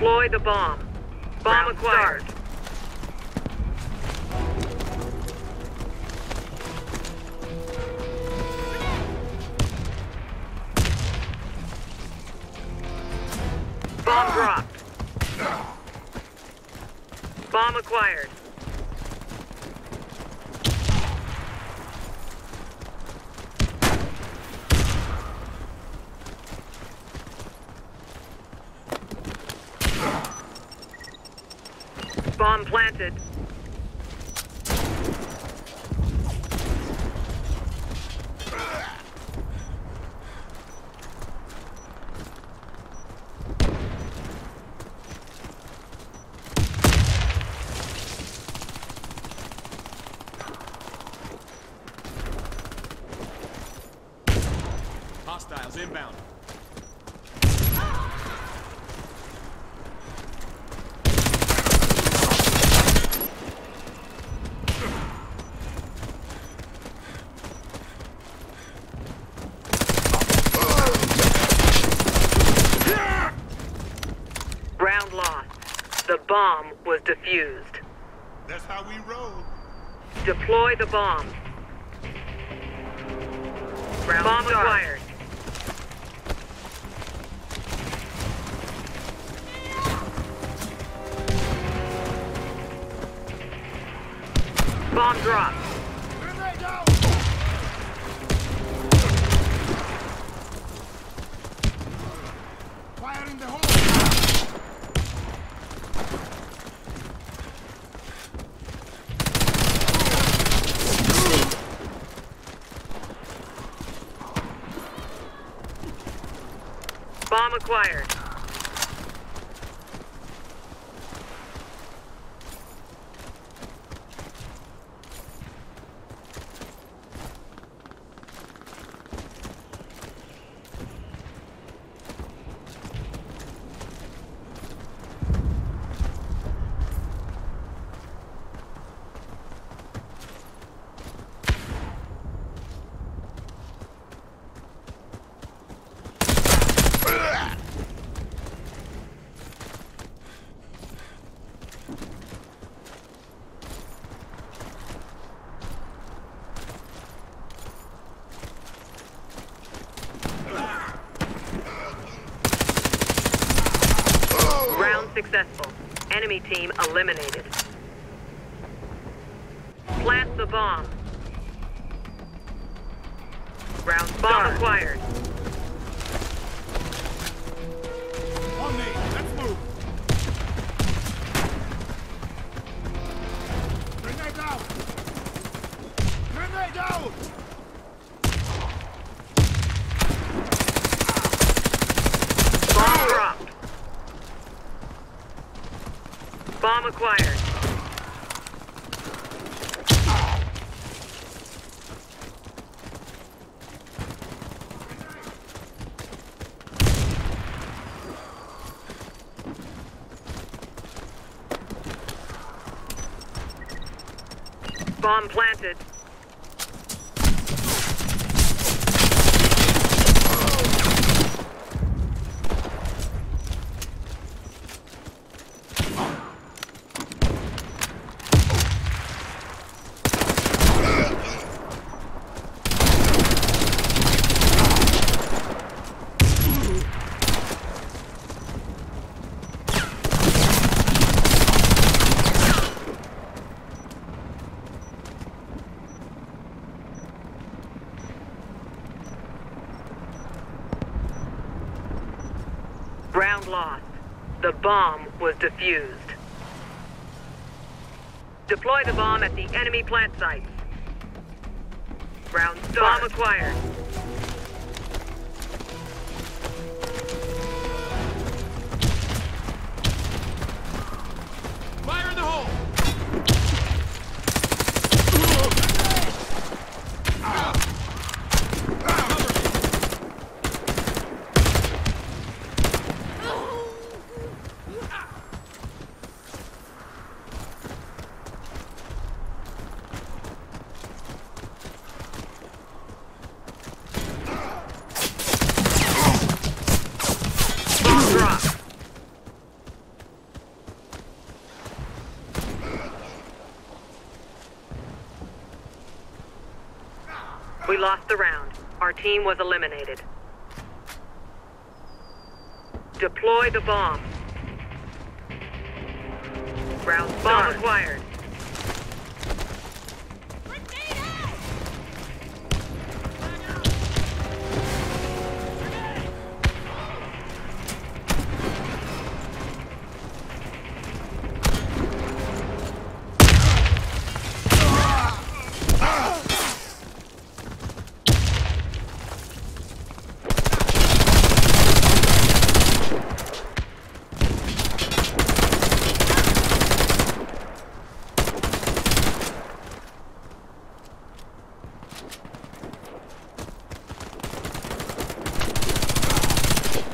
Deploy the bomb. Bomb Round acquired. Bomb ah. dropped. Bomb acquired. Bomb planted. Hostiles inbound. Round lost. The bomb was defused. That's how we roll. Deploy the bomb. Round bomb start. acquired. Bomb dropped. Fire in the hole! Bomb acquired. Round successful. Enemy team eliminated. Plant the bomb. Round bomb acquired. Acquired. Bomb planted. Round lost. The bomb was defused. Deploy the bomb at the enemy plant sites. Round start. Bomb acquired. Lost the round. Our team was eliminated. Deploy the bomb. Round bomb acquired.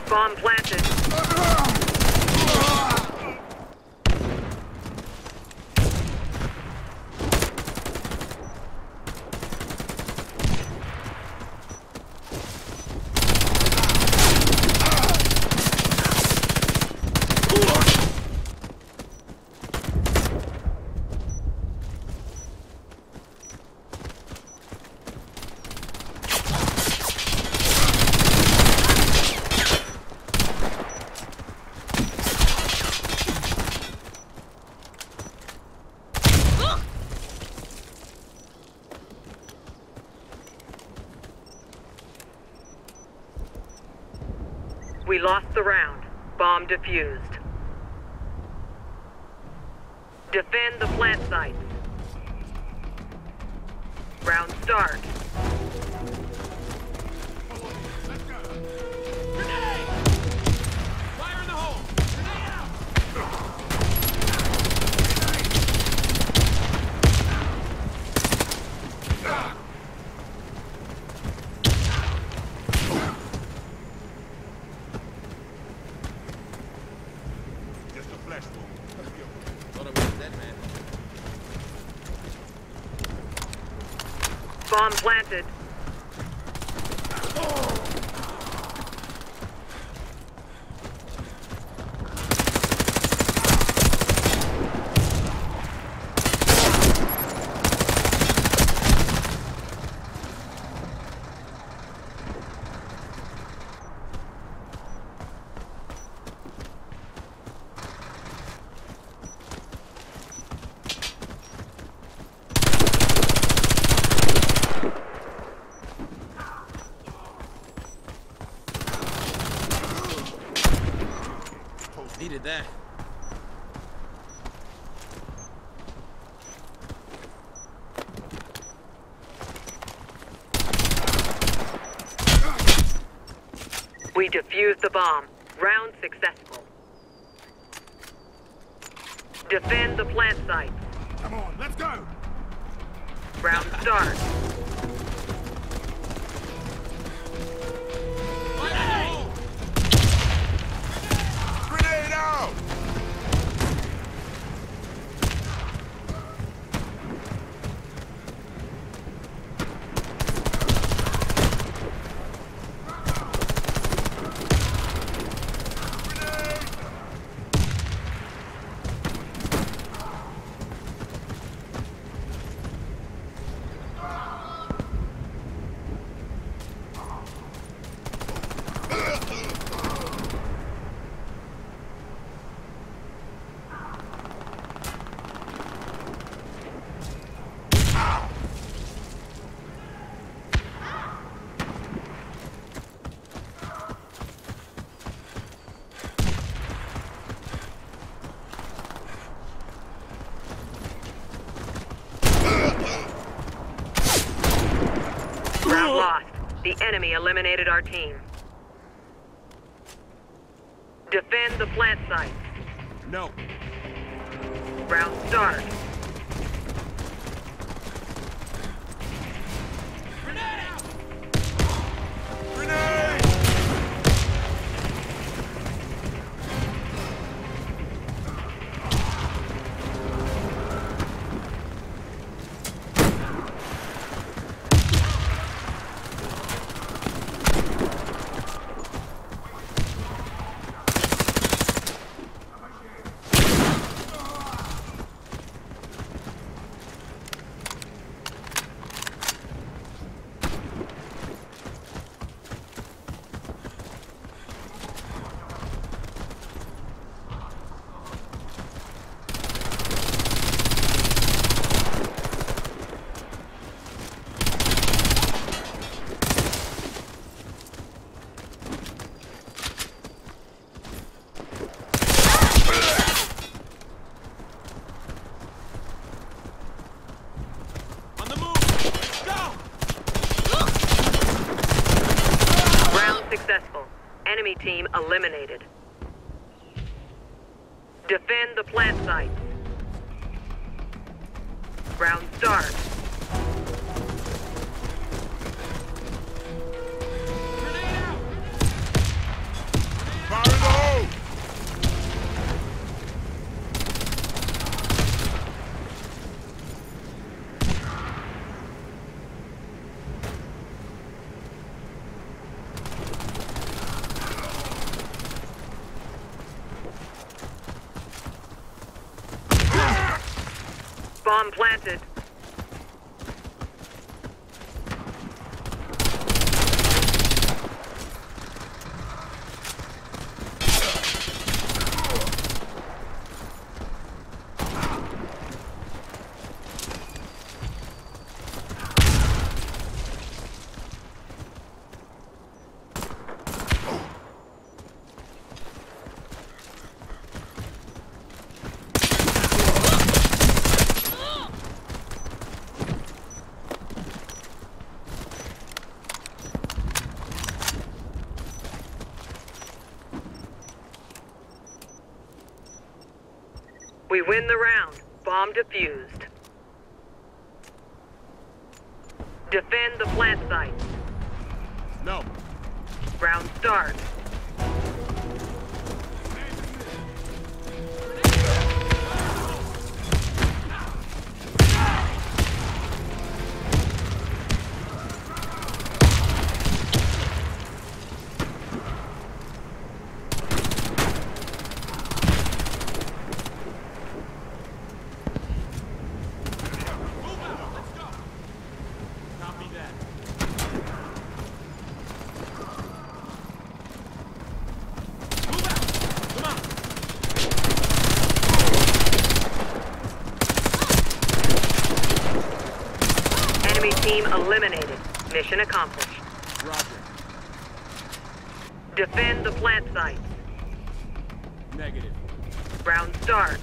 Bomb planted. We lost the round. Defused. Defend the plant site. Round start. Bomb planted. We defused the bomb. Round successful. Defend the plant sites. Come on, let's go. Round start. Fire in the hole! Grenade out! Round lost. The enemy eliminated our team. Defend the plant site. No. Round start. Enemy team eliminated. Defend the plant site. Planted. We win the round. Bomb defused. Defend the plant site. No. Round start. Team eliminated. Mission accomplished. Roger. Defend the plant site. Negative. Round start.